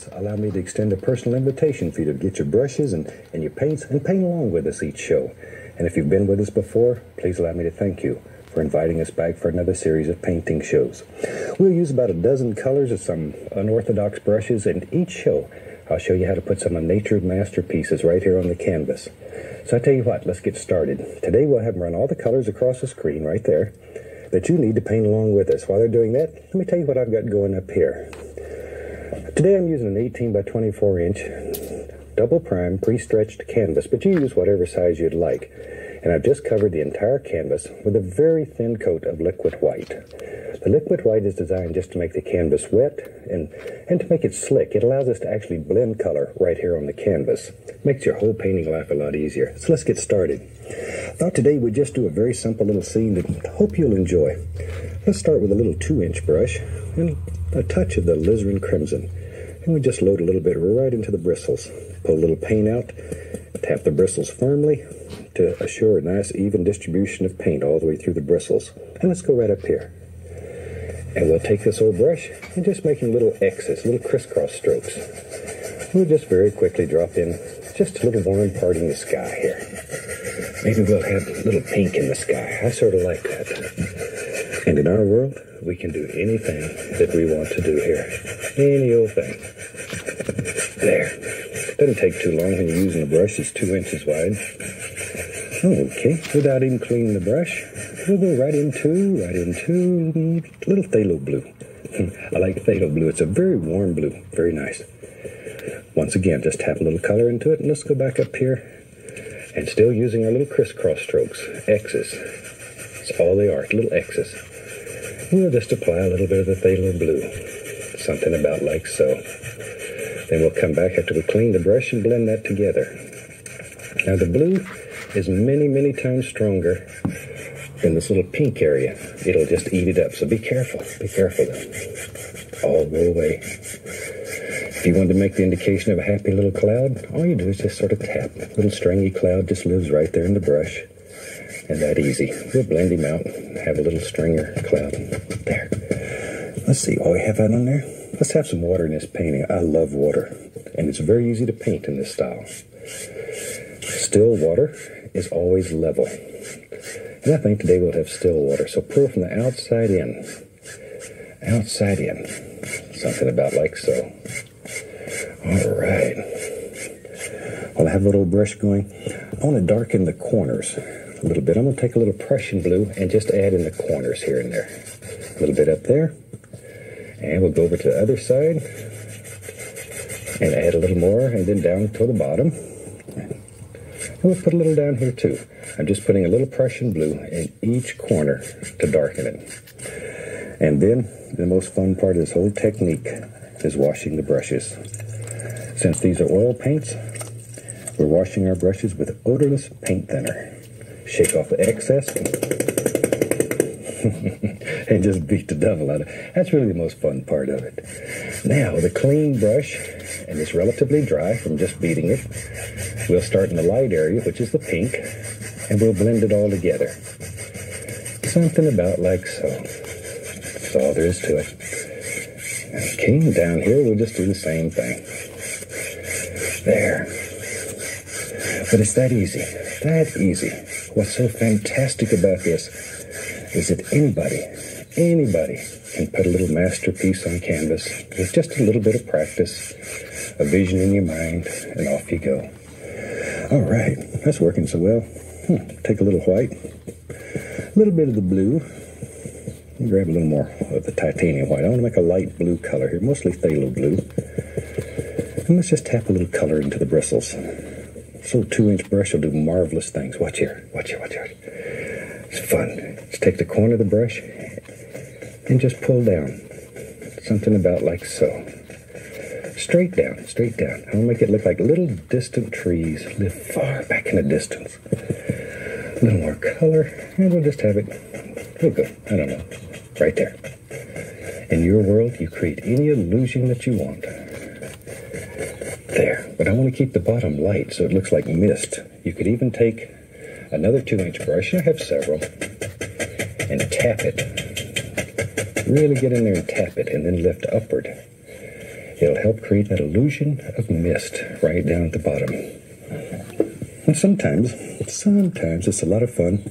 this, allow me to extend a personal invitation for you to get your brushes and, and your paints and paint along with us each show. And if you've been with us before, please allow me to thank you for inviting us back for another series of painting shows. We'll use about a dozen colors of some unorthodox brushes, and each show I'll show you how to put some of nature's masterpieces right here on the canvas. So I tell you what, let's get started. Today we'll have them run all the colors across the screen right there that you need to paint along with us. While they're doing that, let me tell you what I've got going up here. Today I'm using an 18 by 24 inch double prime pre-stretched canvas, but you use whatever size you'd like. And I've just covered the entire canvas with a very thin coat of liquid white. The liquid white is designed just to make the canvas wet and, and to make it slick. It allows us to actually blend color right here on the canvas. Makes your whole painting life a lot easier. So let's get started. I thought today we'd just do a very simple little scene that I hope you'll enjoy. Let's start with a little two inch brush and a touch of the alizarin crimson. And we just load a little bit right into the bristles. Pull a little paint out, tap the bristles firmly to assure a nice even distribution of paint all the way through the bristles. And let's go right up here. And we'll take this old brush and just making little X's, little crisscross strokes. We'll just very quickly drop in just a little warm part in the sky here. Maybe we'll have a little pink in the sky. I sort of like that. And in our world, we can do anything that we want to do here. Any old thing. There. Doesn't take too long when you're using a brush that's two inches wide. Okay, without even cleaning the brush, we'll go right into, right into little phthalo blue. I like phthalo blue. It's a very warm blue. Very nice. Once again, just tap a little color into it, and let's go back up here. And still using our little crisscross strokes, X's. That's all they are, little X's. We'll just apply a little bit of the phthalo blue. Something about like so. Then we'll come back after we clean the brush and blend that together. Now the blue is many, many times stronger than this little pink area. It'll just eat it up. So be careful. Be careful though. All go away. If you want to make the indication of a happy little cloud, all you do is just sort of tap. Little stringy cloud just lives right there in the brush. And that easy. We'll blend him out. Have a little stringer cloud. There. Let's see. All we have that on there? Let's have some water in this painting. I love water. And it's very easy to paint in this style. Still water is always level. And I think today we'll have still water. So pour from the outside in. Outside in. Something about like so. All right. Well, I have a little brush going. I want to darken the corners a little bit. I'm going to take a little Prussian blue and just add in the corners here and there. A little bit up there. And we'll go over to the other side and add a little more and then down to the bottom. And we'll put a little down here too. I'm just putting a little Prussian blue in each corner to darken it. And then the most fun part of this whole technique is washing the brushes. Since these are oil paints, we're washing our brushes with odorless paint thinner. Shake off the excess and just beat the devil out of it. That's really the most fun part of it. Now, with a clean brush, and it's relatively dry from just beating it, we'll start in the light area, which is the pink, and we'll blend it all together. Something about like so. That's all there is to it. Okay, down here we'll just do the same thing. There. But it's that easy. That easy. What's so fantastic about this is that anybody, anybody can put a little masterpiece on canvas with just a little bit of practice, a vision in your mind, and off you go. All right, that's working so well. Hmm. Take a little white, a little bit of the blue, grab a little more of the titanium white. I want to make a light blue color here, mostly phthalo blue. And let's just tap a little color into the bristles. Little two inch brush will do marvelous things. Watch here, watch here, watch here. It's fun. Just take the corner of the brush and just pull down. Something about like so. Straight down, straight down. I'll make it look like little distant trees live far back in the distance. A little more color, and we'll just have it. We'll go, I don't know, right there. In your world, you create any illusion that you want. But I want to keep the bottom light so it looks like mist. You could even take another two inch brush, I have several, and tap it. Really get in there and tap it and then lift upward. It'll help create that illusion of mist right down at the bottom. And sometimes, sometimes it's a lot of fun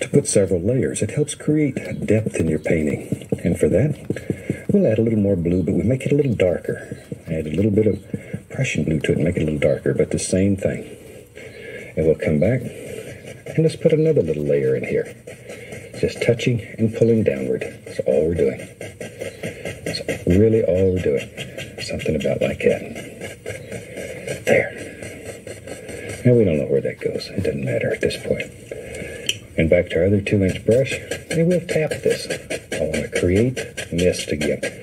to put several layers. It helps create depth in your painting. And for that, we'll add a little more blue, but we make it a little darker. Add a little bit of Prussian blue to it and make it a little darker, but the same thing. And we'll come back and let's put another little layer in here. Just touching and pulling downward. That's all we're doing. That's really all we're doing. Something about like that. There. And we don't know where that goes. It doesn't matter at this point. And back to our other two inch brush, and we'll tap this. I want to create mist again.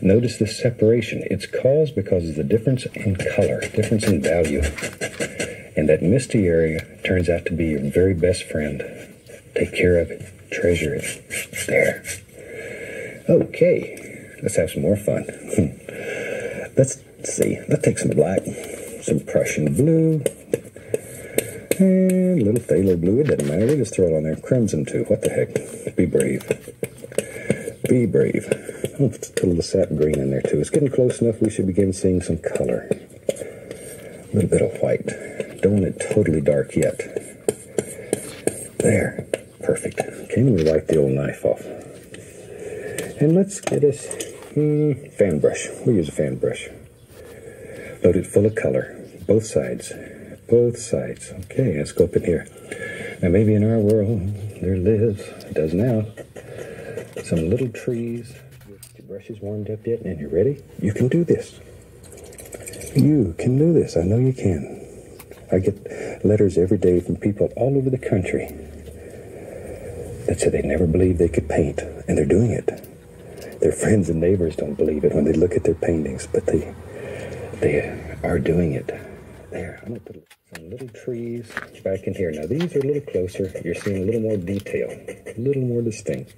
Notice the separation. It's caused because of the difference in color, difference in value. And that misty area turns out to be your very best friend. Take care of it. Treasure it. There. Okay. Let's have some more fun. Hmm. let's see. Let's take some black, some Prussian blue, and a little phthalo blue. It doesn't matter. We just throw it on there. Crimson too. What the heck? Be brave. Be brave. I'll put a little sap green in there too. It's getting close enough. We should begin seeing some color. A little bit of white. Don't want it totally dark yet. There. Perfect. Okay, let me wipe the old knife off. And let's get us hmm, fan brush. We'll use a fan brush. Load it full of color. Both sides. Both sides. Okay, let's go up in here. Now, maybe in our world, there lives, it does now, some little trees. Brush is warmed up yet, and you're ready? You can do this. You can do this. I know you can. I get letters every day from people all over the country that say they never believed they could paint, and they're doing it. Their friends and neighbors don't believe it when they look at their paintings, but they they are doing it. There, I'm gonna put some little trees back in here. Now these are a little closer. You're seeing a little more detail, a little more distinct.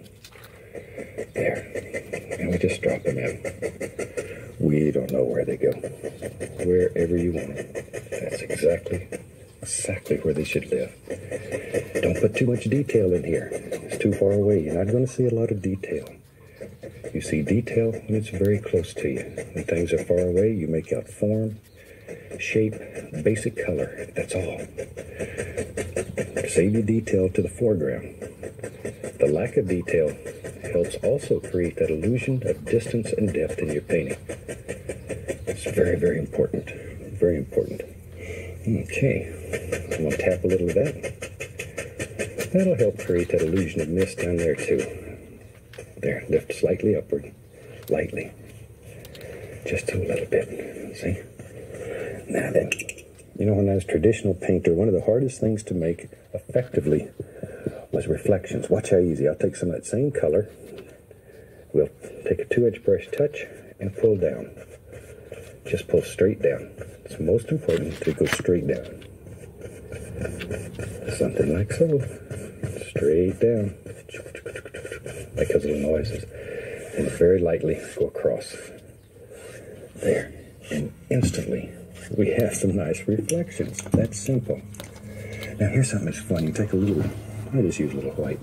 There, and we just drop them in. We don't know where they go. Wherever you want them. That's exactly, exactly where they should live. Don't put too much detail in here. It's too far away. You're not going to see a lot of detail. You see detail when it's very close to you. When things are far away, you make out form, shape, basic color. That's all. Save your detail to the foreground. The lack of detail helps also create that illusion of distance and depth in your painting. It's very, very important. Very important. Okay. I'm going to tap a little of that. That'll help create that illusion of mist down there too. There, lift slightly upward. Lightly. Just a little bit. See? Now then, you know, when I was traditional painter, one of the hardest things to make effectively was reflections. Watch how easy. I'll take some of that same color. We'll take a two-inch brush touch and pull down. Just pull straight down. It's most important to go straight down. Something like so. Straight down. Make those little noises. And very lightly go across. There. And instantly we have some nice reflections. That's simple. Now here's something that's fun. You take a little, I just use a little white.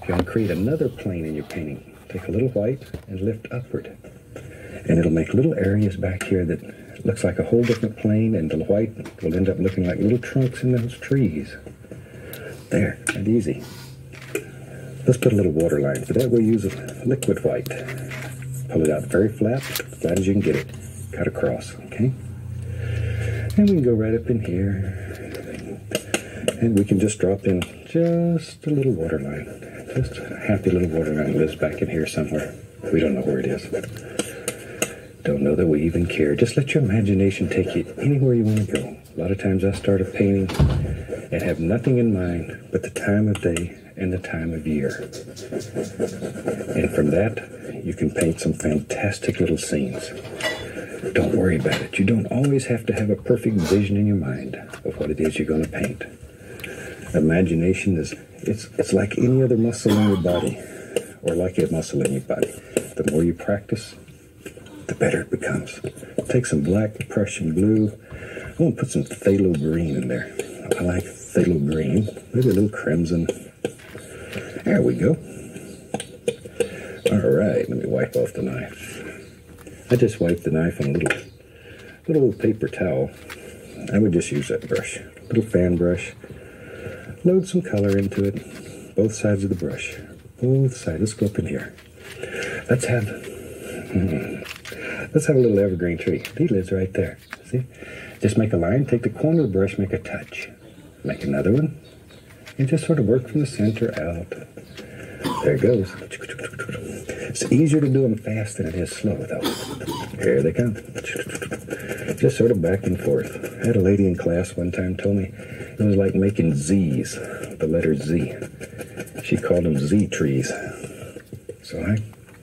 If you want to create another plane in your painting, take a little white and lift upward. And it'll make little areas back here that looks like a whole different plane and the white will end up looking like little trunks in those trees. There, and easy. Let's put a little water line. For that we'll use a liquid white. Pull it out very flat, flat as you can get it. Cut across, okay? And we can go right up in here. And we can just drop in just a little water line. Just a happy little water line lives back in here somewhere. We don't know where it is. Don't know that we even care. Just let your imagination take you anywhere you want to go. A lot of times I start a painting and have nothing in mind but the time of day and the time of year. And from that, you can paint some fantastic little scenes. Don't worry about it. You don't always have to have a perfect vision in your mind of what it is you're going to paint. Imagination is it's it's like any other muscle in your body, or like a muscle in your body. The more you practice, the better it becomes. Take some black Prussian blue. I'm gonna put some phthalo green in there. I like phthalo green. Maybe a little crimson. There we go. All right, let me wipe off the knife. I just wiped the knife on a little, little paper towel. I would just use that brush, little fan brush. Load some color into it, both sides of the brush, both sides. Let's go up in here. Let's have, let's have a little evergreen tree. He lives right there. See? Just make a line, take the corner of the brush, make a touch. Make another one, and just sort of work from the center out. There it goes. It's easier to do them fast than it is slow, though. Here they come. Just sort of back and forth. I had a lady in class one time told me it was like making Z's, the letter Z. She called them Z trees. So I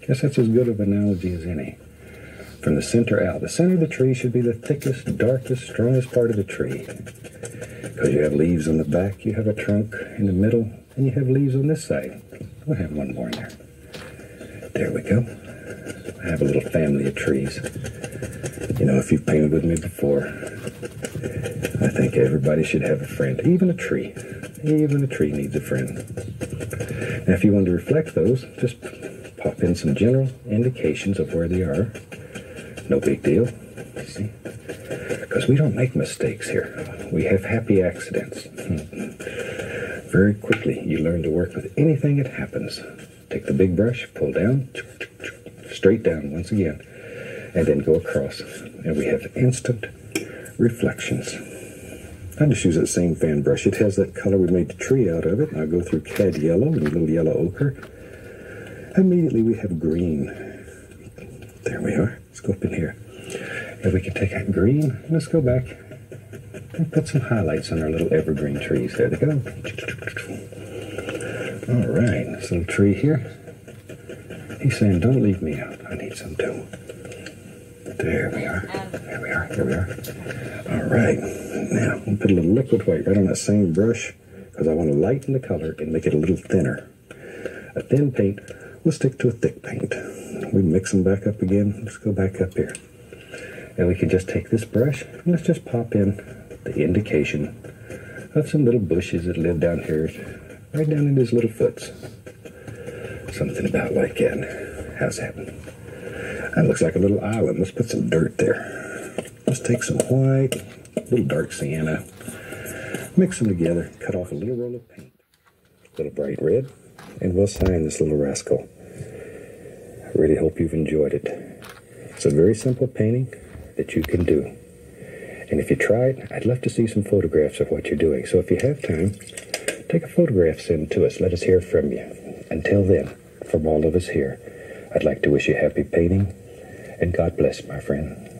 guess that's as good of an analogy as any. From the center out. The center of the tree should be the thickest, darkest, strongest part of the tree. Because you have leaves on the back, you have a trunk in the middle, and you have leaves on this side. We'll have one more in there. There we go. I have a little family of trees. You know, if you've painted with me before, I think everybody should have a friend, even a tree. Even a tree needs a friend. Now, if you want to reflect those, just pop in some general indications of where they are. No big deal. See? Because we don't make mistakes here. We have happy accidents. Hmm. Very quickly, you learn to work with anything that happens. Take the big brush, pull down, straight down once again, and then go across. And we have instant reflections. I just use that same fan brush. It has that color we made the tree out of it. I'll go through cad yellow and a little yellow ochre. Immediately we have green. There we are. Let's go up in here. And we can take out green. Let's go back and put some highlights on our little evergreen trees. There they go. All right, this little tree here. He's saying, don't leave me out. I need some too. There we are. There we are. There we are. All right. Now, we'll put a little liquid white right on that same brush because I want to lighten the color and make it a little thinner. A thin paint will stick to a thick paint. We mix them back up again. Let's go back up here. And we can just take this brush and let's just pop in the indication of some little bushes that live down here, right down in his little foots. Something about like that. How's that? That looks like a little island. Let's put some dirt there. Let's take some white, a little dark sienna, mix them together, cut off a little roll of paint, a little bright red, and we'll sign this little rascal. I really hope you've enjoyed it. It's a very simple painting that you can do. And if you try it, I'd love to see some photographs of what you're doing. So if you have time, take a photograph, send to us. Let us hear from you. Until then, from all of us here, I'd like to wish you happy painting and God bless, my friend.